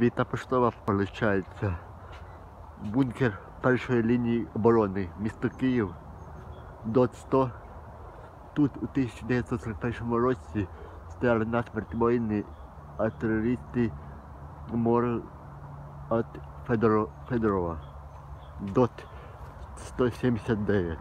Віта поштова виходить. Бункер першої лінії оборони. Місто Київ. ДОТ 100. Тут у 1941 році стояли насмерть воїни, а терористи мор от Федорова. ДОТ 179.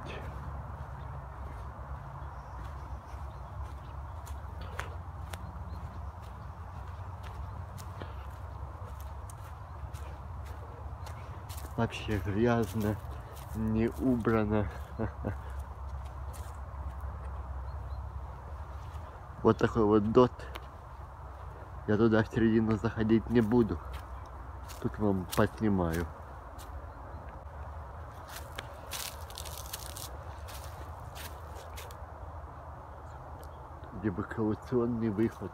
Вообще грязно, не убрано. Вот такой вот дот. Я туда в середину заходить не буду. Тут вам поснимаю. Эвакуационный выход.